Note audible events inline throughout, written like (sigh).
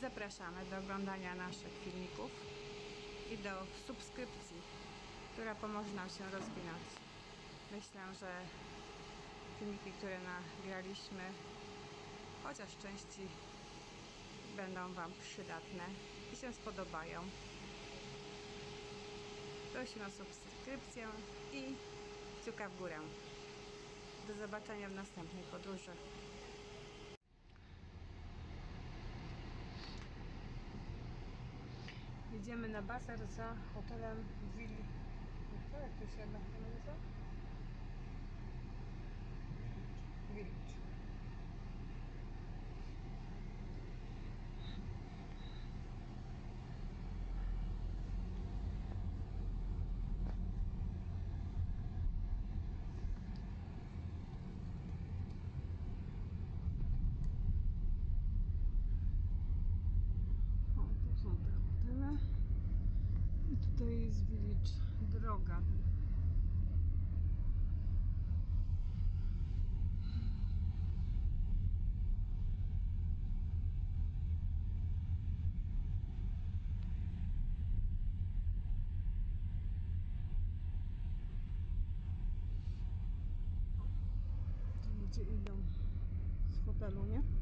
Zapraszamy do oglądania naszych filmików i do subskrypcji, która pomoże nam się rozwinąć. Myślę, że filmiki, które nagraliśmy, chociaż części będą Wam przydatne i się spodobają. Prosimy o subskrypcję i kciuka w górę. Do zobaczenia w następnej podróży. Jedziemy na baser za hotelem Willi. Jak to się nazywa? Village. O, tu są te hotele. Jest village, droga. Ludzie idą z hotelu, nie?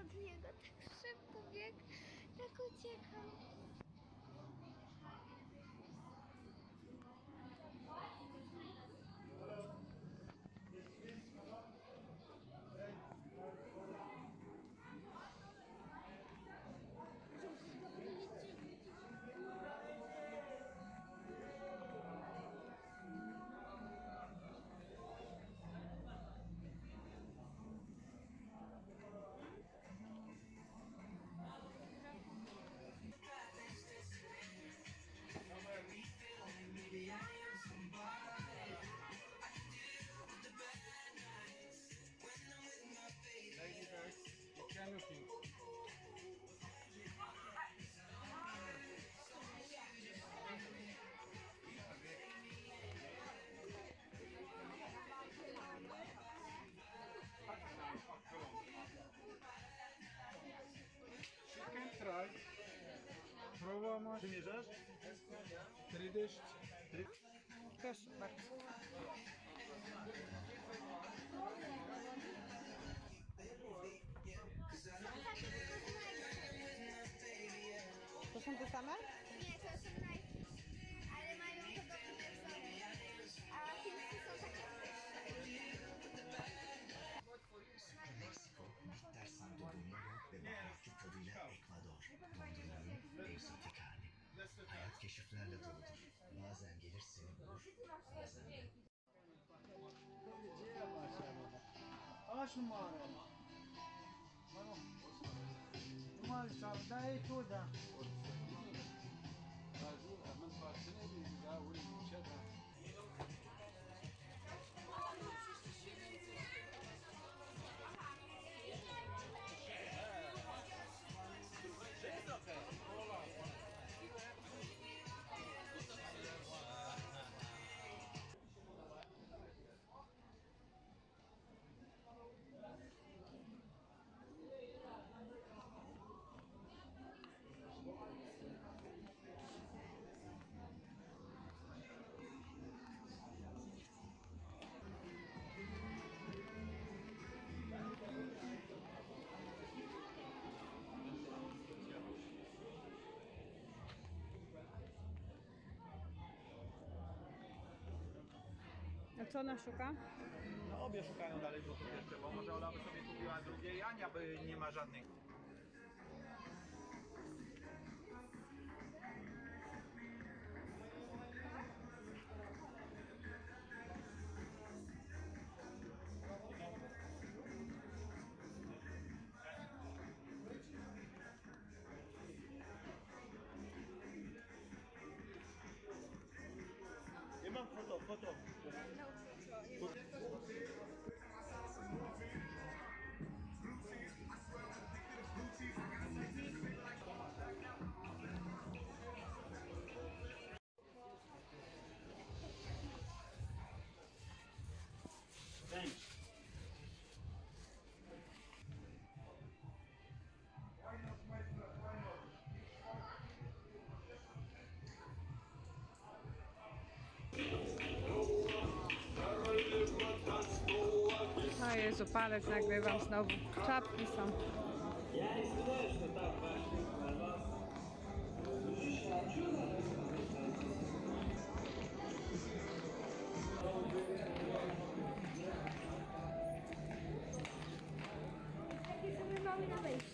Od niego, tak szybko bieg, tak uciekał. Wymierzasz? Proszę bardzo. To są? Kötülerle doludur. Bazen gelir seni bulur, bazen de. Ağaç numara. Tamam. Numara çarpı da et o da. Ben parçasını edeyim ya, oraya yükseltim. Co ona szuka? No obie szukają dalej butów jeszcze, bo może Ola by sobie kupiła drugie i Ania by nie ma żadnych. Nie mam foto, foto. Jezu, palec nagrywam znowu. Czapki są. Takie sobie mamy na wejściu.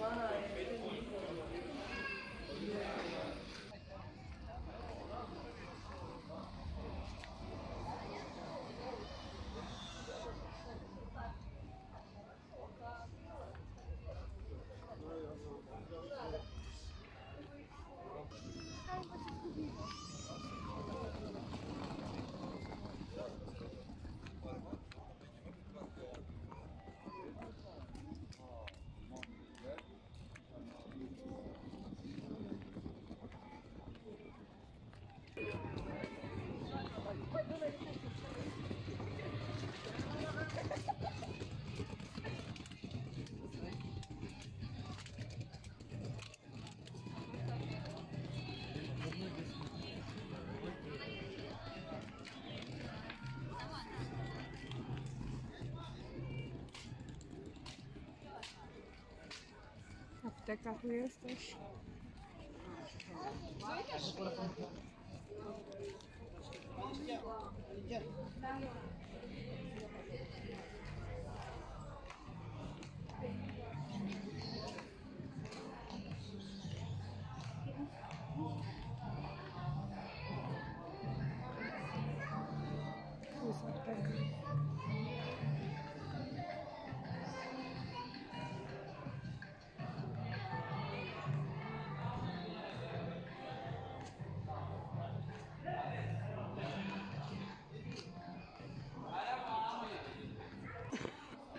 Why? Apteka tu jest też.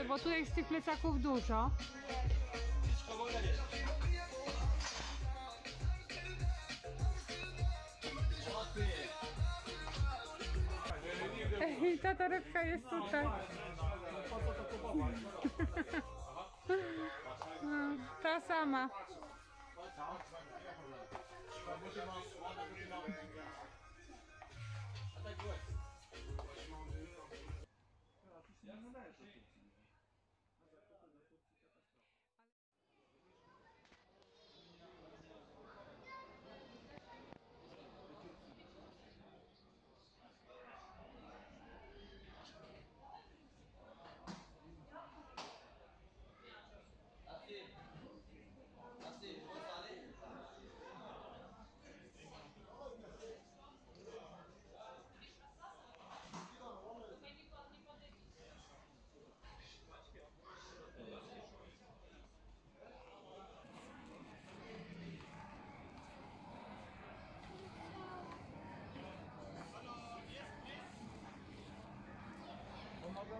Nie, bo tutaj jest tych plecaków dużo. Ej, ta torebka jest tutaj. No, ta sama. Bo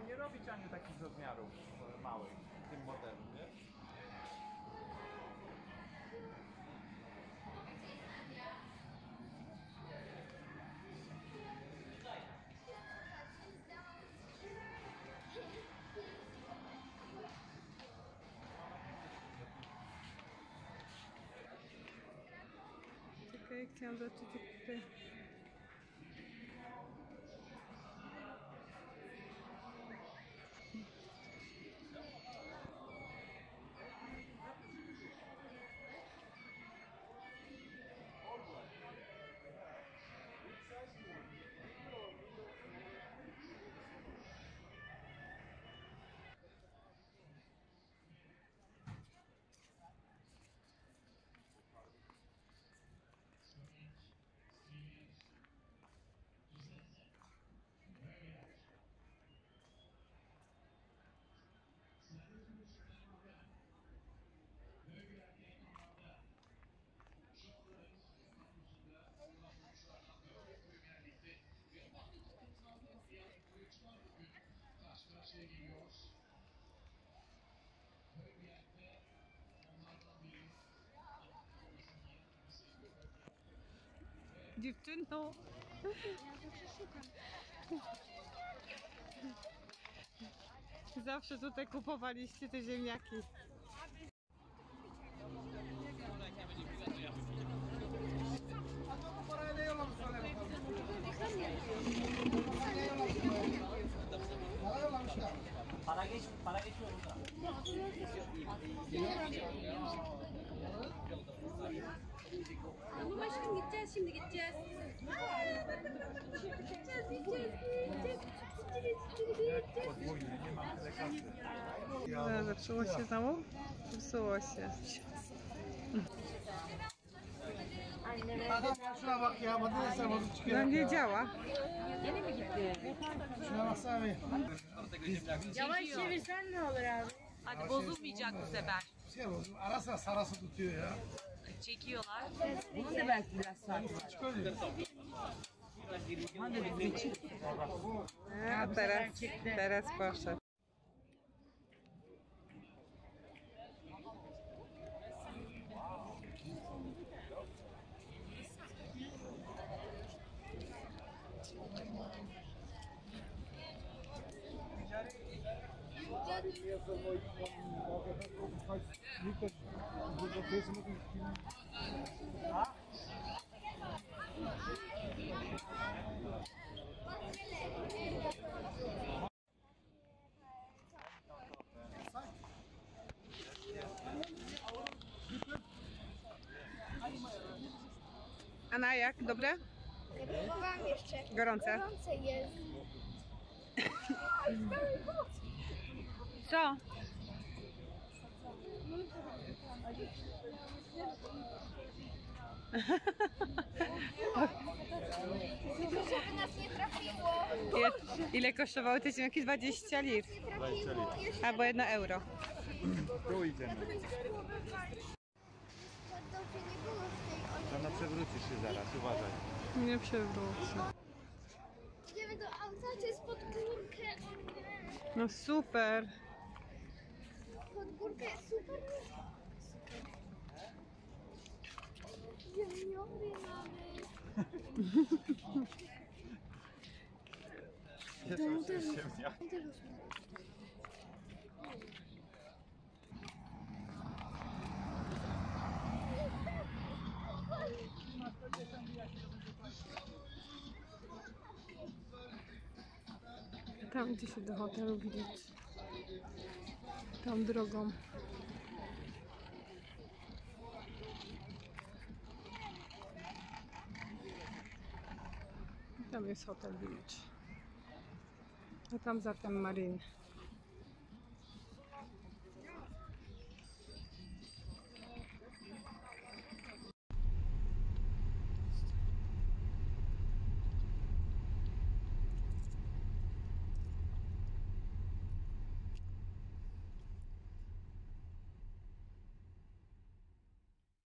nie robić Aniu takich rozmiarów e, małych w tym modelu, nie? Czekaj, chciałam zobaczyć jak tutaj. Dziewczyno. Ja zawsze. Zawsze tutaj kupowaliście te ziemniaki. Ama şimdi gideceğiz. Gideceğiz gideceğiz gideceğiz. Zepsuło się znowu? Zepsuło się. Şuna bak ya. Patates yapmadık No çıkıyor. nie działa. Şuna baksana bir. Yavaş çevirsen ne olur abi? Hadi bozulmayacak bu sefer. Şey olsun. Ara sıra sarası tutuyor ya. Çekiyorlar. Bunun da belki biraz saati var. Ha, teras, teras başlar. Nikt dat, dat is met een jak? Dobre? Nie próbowałam jeszcze. Gorące. Gorące jest. Co? Żeby nas nie trafiło. Ile- kosztowały te ziemniaki? 20 lir. Nie trafiło. Jeszcze Albo 1 euro. Tu idziemy. tak dobrze nie było w no przewrócisz się zaraz, uważaj. Nie przewrócę. Idziemy do auta, to jest pod górkę. No super. Pod górkę jest super. Ziemniory mamy. (laughs) Cieszą się ziemniak. Tam gdzie się do hotelu widać. Tam drogą. Tam jest hotel Village. A tam zatem Marine.